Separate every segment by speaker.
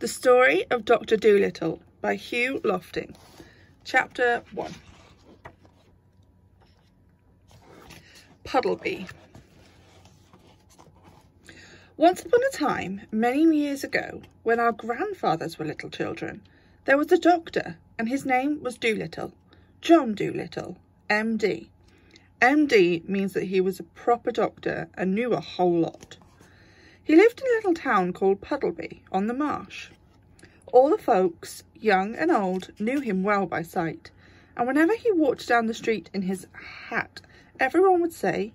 Speaker 1: The Story of Dr. Dolittle by Hugh Lofting. Chapter 1 Puddleby Once upon a time, many years ago, when our grandfathers were little children, there was a doctor, and his name was Dolittle, John Dolittle, M.D. M.D. means that he was a proper doctor and knew a whole lot. He lived in a little town called Puddleby on the marsh. All the folks, young and old, knew him well by sight, and whenever he walked down the street in his hat, everyone would say,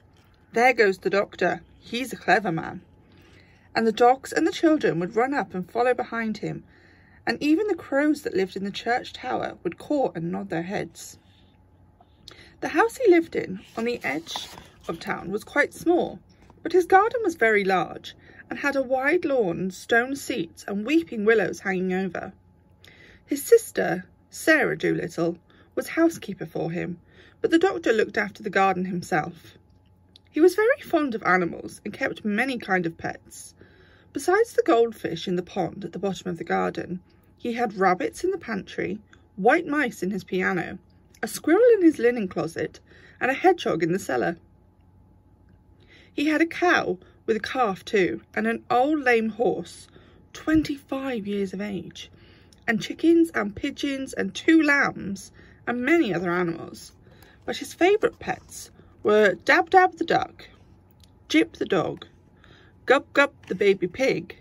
Speaker 1: There goes the doctor, he's a clever man. And the dogs and the children would run up and follow behind him, and even the crows that lived in the church tower would caw and nod their heads. The house he lived in, on the edge of town, was quite small, but his garden was very large, and had a wide lawn, stone seats, and weeping willows hanging over. His sister, Sarah Dolittle, was housekeeper for him, but the doctor looked after the garden himself. He was very fond of animals and kept many kind of pets. Besides the goldfish in the pond at the bottom of the garden, he had rabbits in the pantry, white mice in his piano, a squirrel in his linen closet, and a hedgehog in the cellar. He had a cow with a calf too, and an old lame horse, 25 years of age, and chickens and pigeons and two lambs and many other animals. But his favourite pets were Dab Dab the duck, Jip the dog, Gub Gub the baby pig,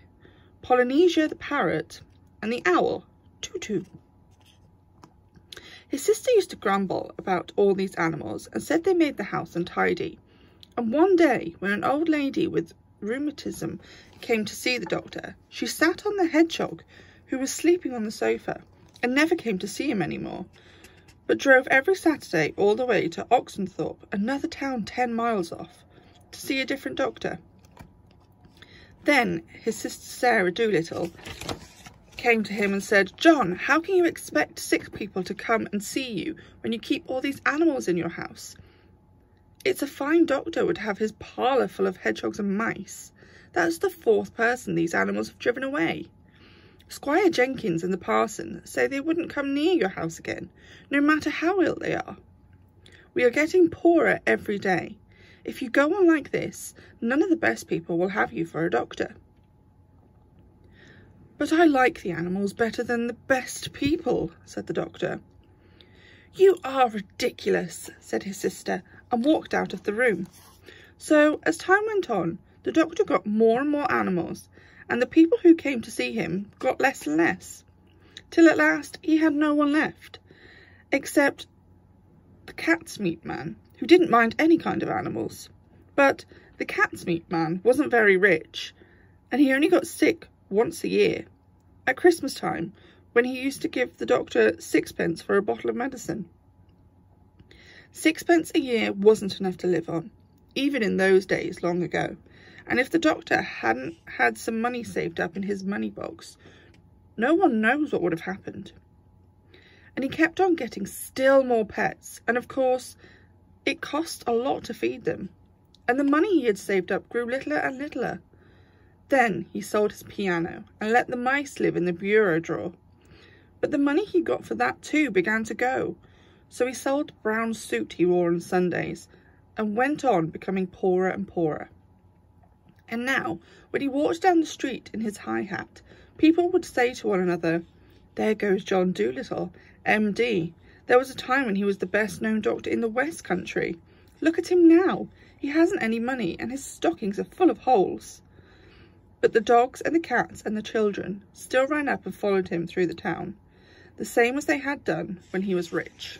Speaker 1: Polynesia the parrot, and the owl, Tutu. His sister used to grumble about all these animals and said they made the house untidy. And one day, when an old lady with rheumatism came to see the doctor, she sat on the hedgehog, who was sleeping on the sofa, and never came to see him any more, but drove every Saturday all the way to Oxenthorpe, another town ten miles off, to see a different doctor. Then his sister Sarah Dolittle came to him and said, John, how can you expect sick people to come and see you when you keep all these animals in your house? It's a fine doctor would have his parlour full of hedgehogs and mice. That's the fourth person these animals have driven away. Squire Jenkins and the parson say they wouldn't come near your house again, no matter how ill they are. We are getting poorer every day. If you go on like this, none of the best people will have you for a doctor. But I like the animals better than the best people, said the doctor. You are ridiculous, said his sister, and walked out of the room. So, as time went on, the doctor got more and more animals, and the people who came to see him got less and less, till at last he had no one left, except the cat's meat man, who didn't mind any kind of animals. But the cat's meat man wasn't very rich, and he only got sick once a year, at Christmas time, when he used to give the doctor sixpence for a bottle of medicine. Sixpence a year wasn't enough to live on, even in those days long ago, and if the doctor hadn't had some money saved up in his money box, no one knows what would have happened. And he kept on getting still more pets, and of course, it cost a lot to feed them, and the money he had saved up grew littler and littler. Then he sold his piano and let the mice live in the bureau drawer. But the money he got for that too began to go, so he sold the brown suit he wore on Sundays and went on becoming poorer and poorer. And now, when he walked down the street in his high hat, people would say to one another, There goes John Dolittle, M.D. There was a time when he was the best known doctor in the West Country. Look at him now. He hasn't any money and his stockings are full of holes. But the dogs and the cats and the children still ran up and followed him through the town, the same as they had done when he was rich.